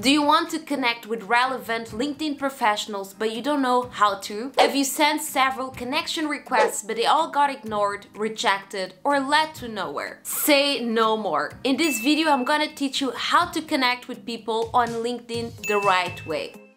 Do you want to connect with relevant LinkedIn professionals but you don't know how to? Have you sent several connection requests but they all got ignored, rejected, or led to nowhere? Say no more. In this video, I'm gonna teach you how to connect with people on LinkedIn the right way.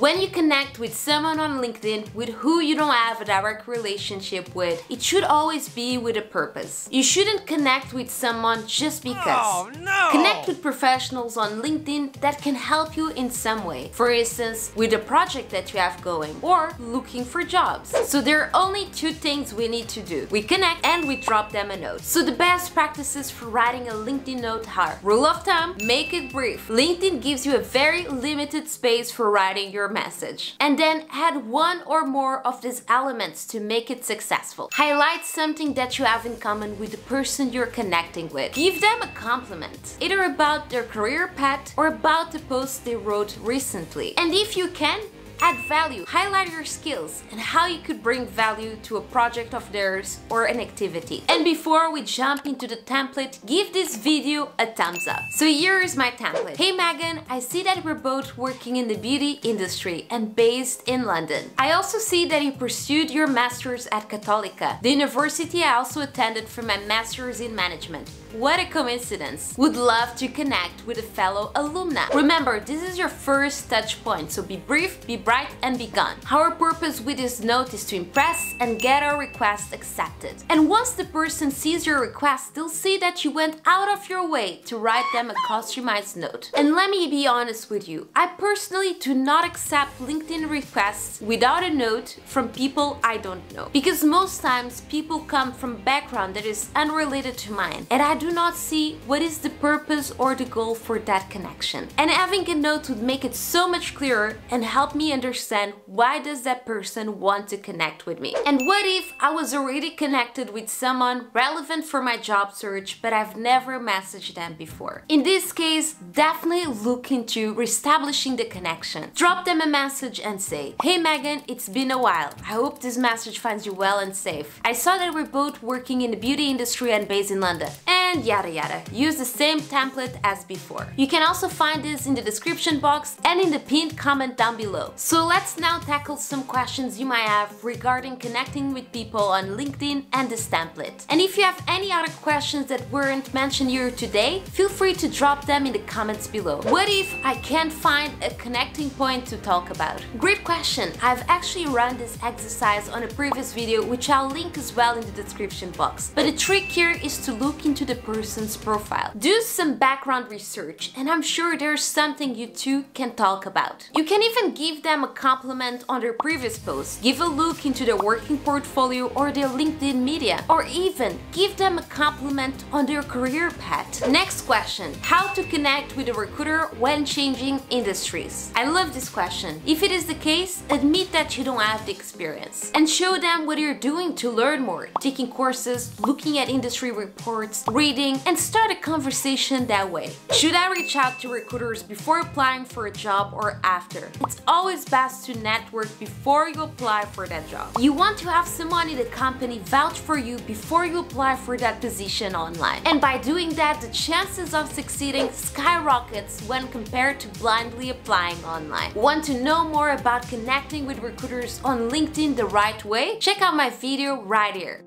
When you connect with someone on LinkedIn with who you don't have a direct relationship with, it should always be with a purpose. You shouldn't connect with someone just because. Oh, no! Connect with professionals on LinkedIn that can help you in some way. For instance, with a project that you have going or looking for jobs. So there are only two things we need to do. We connect and we drop them a note. So the best practices for writing a LinkedIn note are rule of thumb, make it brief. LinkedIn gives you a very limited space for writing your your message. And then add one or more of these elements to make it successful. Highlight something that you have in common with the person you're connecting with. Give them a compliment, either about their career path or about the post they wrote recently. And if you can, add value, highlight your skills and how you could bring value to a project of theirs or an activity. And before we jump into the template, give this video a thumbs up. So here is my template. Hey Megan, I see that we're both working in the beauty industry and based in London. I also see that you pursued your master's at Católica, the university I also attended for my master's in management. What a coincidence! Would love to connect with a fellow alumna. Remember, this is your first touch point, so be brief, be bright and be gone. Our purpose with this note is to impress and get our request accepted. And once the person sees your request, they'll see that you went out of your way to write them a customized note. And let me be honest with you, I personally do not accept LinkedIn requests without a note from people I don't know. Because most times people come from background that is unrelated to mine and I do not see what is the purpose or the goal for that connection. And having a note would make it so much clearer and help me understand why does that person want to connect with me. And what if I was already connected with someone relevant for my job search but I've never messaged them before? In this case, definitely look into reestablishing the connection. Drop them a message and say, Hey Megan, it's been a while. I hope this message finds you well and safe. I saw that we're both working in the beauty industry and based in London. And yada yada. Use the same template as before. You can also find this in the description box and in the pinned comment down below. So let's now tackle some questions you might have regarding connecting with people on LinkedIn and this template. And if you have any other questions that weren't mentioned here today, feel free to drop them in the comments below. What if I can't find a connecting point to talk about? Great question! I've actually run this exercise on a previous video which I'll link as well in the description box. But the trick here is to look into the person's profile. Do some background research and I'm sure there's something you two can talk about. You can even give them a compliment on their previous post, give a look into their working portfolio or their LinkedIn media, or even give them a compliment on their career path. Next question, how to connect with a recruiter when changing industries? I love this question. If it is the case, admit that you don't have the experience and show them what you're doing to learn more, taking courses, looking at industry reports, reading, and start a conversation that way. Should I reach out to recruiters before applying for a job or after? It's always best to network before you apply for that job. You want to have someone in the company vouch for you before you apply for that position online. And by doing that, the chances of succeeding skyrockets when compared to blindly applying online. Want to know more about connecting with recruiters on LinkedIn the right way? Check out my video right here.